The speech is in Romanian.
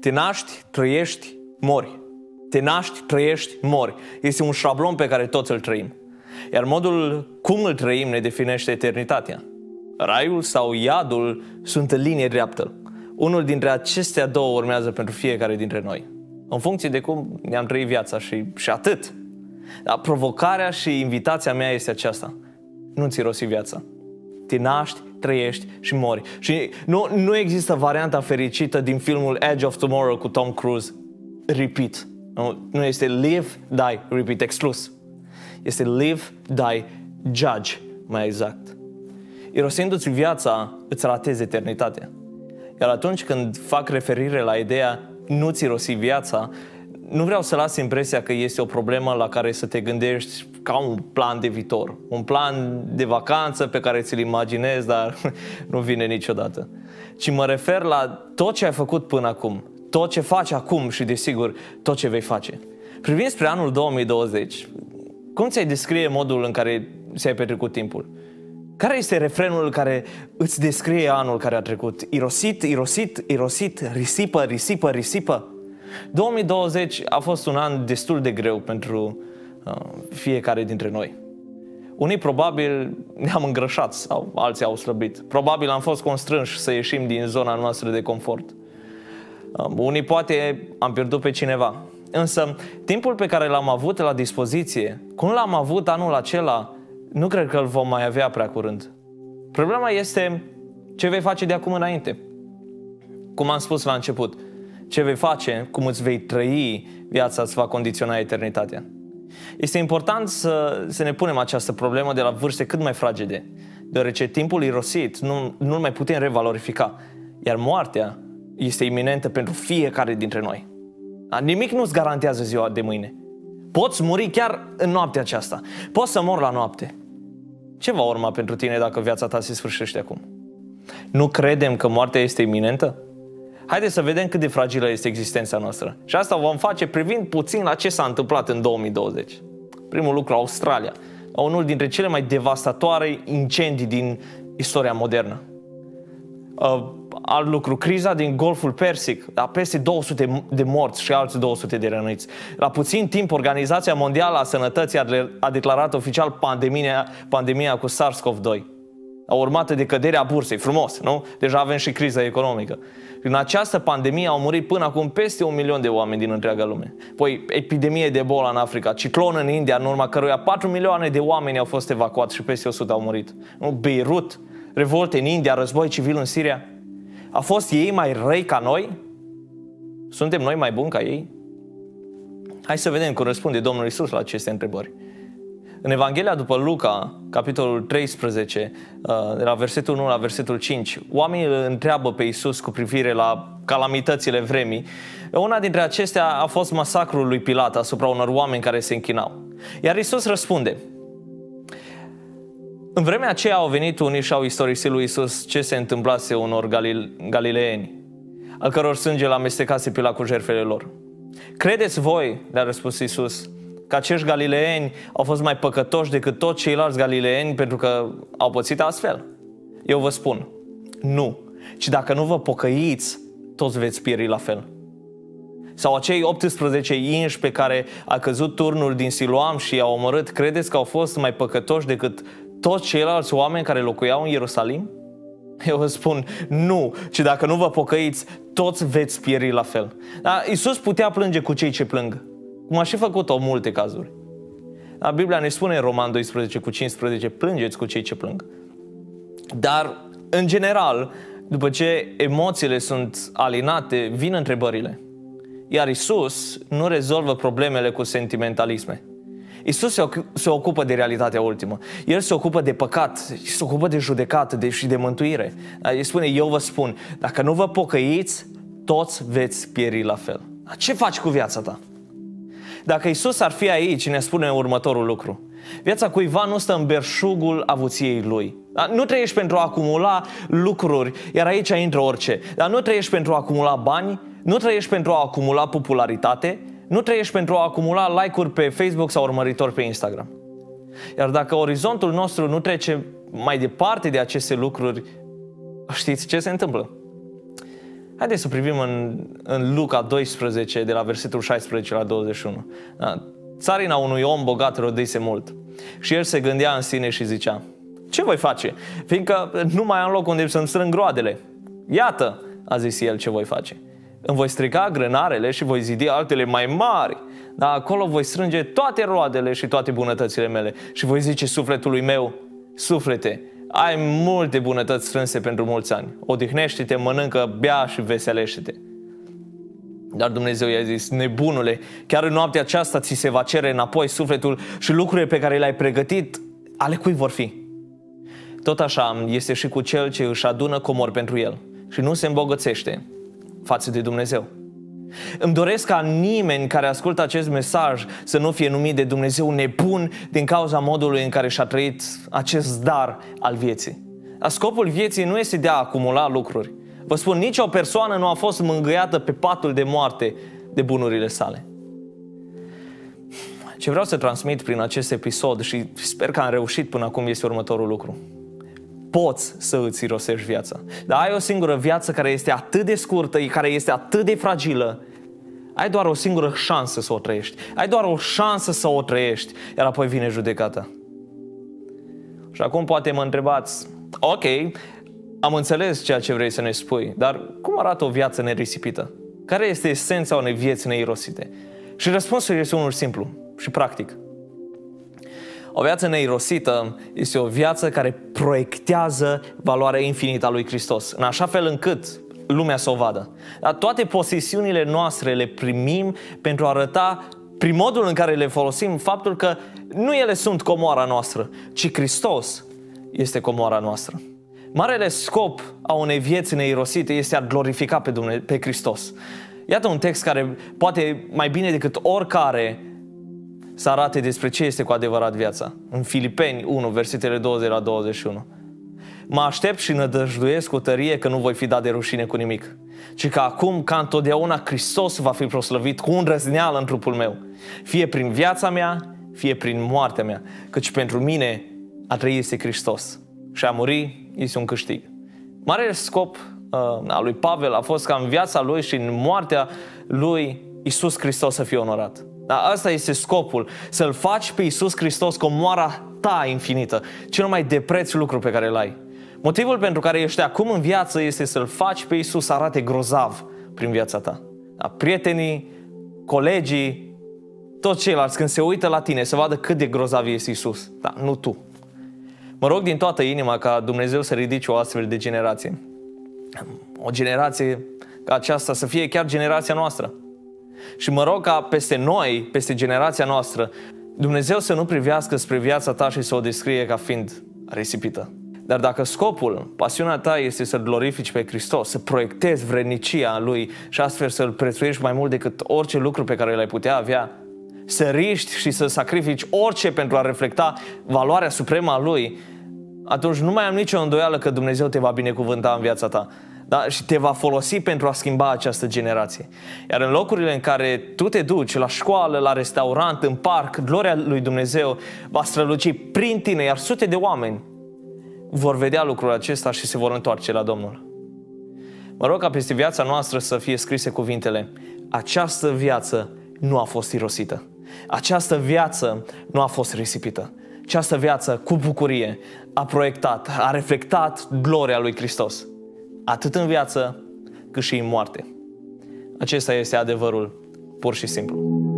Te naști, trăiești, mori. Te naști, trăiești, mori. Este un șablon pe care toți îl trăim. Iar modul cum îl trăim ne definește eternitatea. Raiul sau iadul sunt în linie dreaptă. Unul dintre acestea două urmează pentru fiecare dintre noi. În funcție de cum ne-am trăit viața și, și atât. Dar provocarea și invitația mea este aceasta. Nu-ți rosi viața. Te naști, trăiești și mori. Și nu, nu există varianta fericită din filmul Edge of Tomorrow cu Tom Cruise. Repeat. Nu, nu este live, die, repeat, exclus. Este live, die, judge, mai exact. Irosindu-ți viața, îți ratezi eternitatea. Iar atunci când fac referire la ideea nu-ți irosi viața, nu vreau să las impresia că este o problemă la care să te gândești ca un plan de viitor. Un plan de vacanță pe care ți-l imaginezi, dar nu vine niciodată. Ci mă refer la tot ce ai făcut până acum, tot ce faci acum și, desigur, tot ce vei face. Privind spre anul 2020, cum ți-ai descrie modul în care ți-ai petrecut timpul? Care este refrenul care îți descrie anul care a trecut? Irosit, irosit, irosit, risipă, risipă, risipă? 2020 a fost un an destul de greu pentru uh, fiecare dintre noi. Unii probabil ne-am îngrășat sau alții au slăbit. Probabil am fost constrânși să ieșim din zona noastră de confort. Uh, unii poate am pierdut pe cineva. Însă, timpul pe care l-am avut la dispoziție, cum l-am avut anul acela, nu cred că îl vom mai avea prea curând. Problema este ce vei face de acum înainte. Cum am spus la început, ce vei face, cum îți vei trăi, viața îți va condiționa eternitatea. Este important să, să ne punem această problemă de la vârste cât mai fragede, deoarece timpul irosit nu, nu mai putem revalorifica, iar moartea este iminentă pentru fiecare dintre noi. Nimic nu-ți garantează ziua de mâine. Poți muri chiar în noaptea aceasta. Poți să mor la noapte. Ce va urma pentru tine dacă viața ta se sfârșește acum? Nu credem că moartea este iminentă? Haideți să vedem cât de fragilă este existența noastră. Și asta vom face privind puțin la ce s-a întâmplat în 2020. Primul lucru, Australia. Unul dintre cele mai devastatoare incendii din istoria modernă. Uh, alt lucru, criza din Golful Persic, a peste 200 de morți și alți 200 de răniți. La puțin timp, Organizația Mondială a Sănătății a declarat oficial pandemia, pandemia cu SARS-CoV-2. A urmat de căderea bursei, frumos, nu? Deja avem și criza economică. În această pandemie au murit până acum peste un milion de oameni din întreaga lume. Poi epidemie de Ebola în Africa, ciclon în India, în urma căruia 4 milioane de oameni au fost evacuați și peste 100 au murit. Nu? Beirut, revolte în India, război civil în Siria. A fost ei mai răi ca noi? Suntem noi mai buni ca ei? Hai să vedem cum răspunde Domnul Isus la aceste întrebări. În Evanghelia după Luca, capitolul 13, uh, de la versetul 1 la versetul 5, oamenii îl întreabă pe Isus cu privire la calamitățile vremii. Una dintre acestea a fost masacrul lui Pilat asupra unor oameni care se închinau. Iar Isus răspunde, în vremea aceea au venit unii și au istorisit lui Isus ce se întâmplase unor galil- galileeni, al căror sânge l-a amestecase Pilat cu jertfele lor. Credeți voi, le-a răspuns Isus, că acești galileeni au fost mai păcătoși decât toți ceilalți galileeni pentru că au pățit astfel? Eu vă spun, nu. Și dacă nu vă pocăiți, toți veți pieri la fel. Sau acei 18 inși pe care a căzut turnul din Siloam și i-au omorât, credeți că au fost mai păcătoși decât toți ceilalți oameni care locuiau în Ierusalim? Eu vă spun, nu, ci dacă nu vă pocăiți, toți veți pieri la fel. Dar Iisus putea plânge cu cei ce plâng, cum a și făcut-o în multe cazuri. Dar Biblia ne spune în Roman 12 cu 15, plângeți cu cei ce plâng. Dar, în general, după ce emoțiile sunt alinate, vin întrebările. Iar Isus nu rezolvă problemele cu sentimentalisme. Isus se, se ocupă de realitatea ultimă. El se ocupă de păcat, se ocupă de judecată de, și de mântuire. El spune, eu vă spun, dacă nu vă pocăiți, toți veți pieri la fel. Ce faci cu viața ta? Dacă Isus ar fi aici, ne spune următorul lucru. Viața cuiva nu stă în berșugul avuției lui. Nu trăiești pentru a acumula lucruri, iar aici intră orice. Dar nu trăiești pentru a acumula bani, nu trăiești pentru a acumula popularitate, nu trăiești pentru a acumula like-uri pe Facebook sau urmăritori pe Instagram. Iar dacă orizontul nostru nu trece mai departe de aceste lucruri, știți ce se întâmplă? Haideți să privim în, în Luca 12, de la versetul 16 la 21. Da? Țarina unui om bogat rodise mult. Și el se gândea în sine și zicea, ce voi face? Fiindcă nu mai am loc unde să-mi strâng groadele. Iată, a zis el, ce voi face. Îmi voi strica grânarele și voi zidi altele mai mari. Dar acolo voi strânge toate roadele și toate bunătățile mele. Și voi zice sufletului meu, suflete, ai multe bunătăți strânse pentru mulți ani. Odihnește-te, mănâncă, bea și veselește-te. Dar Dumnezeu i-a zis, nebunule, chiar în noaptea aceasta ți se va cere înapoi sufletul și lucrurile pe care le-ai pregătit, ale cui vor fi? Tot așa este și cu cel ce își adună comori pentru el și nu se îmbogățește față de Dumnezeu. Îmi doresc ca nimeni care ascultă acest mesaj să nu fie numit de Dumnezeu nebun din cauza modului în care și-a trăit acest dar al vieții. Scopul vieții nu este de a acumula lucruri. Vă spun, nicio persoană nu a fost mângâiată pe patul de moarte de bunurile sale. Ce vreau să transmit prin acest episod și sper că am reușit până acum este următorul lucru poți să îți irosești viața. Dar ai o singură viață care este atât de scurtă, care este atât de fragilă, ai doar o singură șansă să o trăiești. Ai doar o șansă să o trăiești, iar apoi vine judecata. Și acum poate mă întrebați, ok, am înțeles ceea ce vrei să ne spui, dar cum arată o viață nerisipită? Care este esența unei vieți neirosite? Și răspunsul este unul simplu și practic. O viață neirosită este o viață care proiectează valoarea infinită a lui Hristos, în așa fel încât lumea să o vadă. Dar toate posesiunile noastre le primim pentru a arăta prin modul în care le folosim faptul că nu ele sunt comoara noastră, ci Hristos este comoara noastră. Marele scop a unei vieți neirosite este a glorifica pe, Dumnezeu, pe Hristos. Iată un text care poate mai bine decât oricare să arate despre ce este cu adevărat viața. În Filipeni 1, versetele 20 la 21. Mă aștept și nădăjduiesc cu tărie că nu voi fi dat de rușine cu nimic, ci că acum, ca întotdeauna, Hristos va fi proslăvit cu un răzneal în trupul meu, fie prin viața mea, fie prin moartea mea, căci pentru mine a trăi este Hristos și a muri este un câștig. Marele scop uh, al lui Pavel a fost ca în viața lui și în moartea lui Isus Hristos să fie onorat. Dar asta este scopul, să-L faci pe Iisus Hristos comoara ta infinită, cel mai de preț lucru pe care îl ai. Motivul pentru care ești acum în viață este să-L faci pe Iisus să arate grozav prin viața ta. Da? Prietenii, colegii, toți ceilalți, când se uită la tine, să vadă cât de grozav este Iisus. Da, nu tu. Mă rog din toată inima ca Dumnezeu să ridice o astfel de generație. O generație ca aceasta să fie chiar generația noastră. Și mă rog ca peste noi, peste generația noastră, Dumnezeu să nu privească spre viața ta și să o descrie ca fiind risipită. Dar dacă scopul, pasiunea ta este să-L glorifici pe Hristos, să proiectezi vrednicia Lui și astfel să-L prețuiești mai mult decât orice lucru pe care l-ai putea avea, să riști și să sacrifici orice pentru a reflecta valoarea supremă a Lui, atunci nu mai am nicio îndoială că Dumnezeu te va binecuvânta în viața ta da? și te va folosi pentru a schimba această generație. Iar în locurile în care tu te duci, la școală, la restaurant, în parc, gloria lui Dumnezeu va străluci prin tine, iar sute de oameni vor vedea lucrul acesta și se vor întoarce la Domnul. Mă rog ca peste viața noastră să fie scrise cuvintele această viață nu a fost irosită. Această viață nu a fost risipită. Această viață cu bucurie a proiectat, a reflectat gloria lui Hristos atât în viață cât și în moarte. Acesta este adevărul pur și simplu.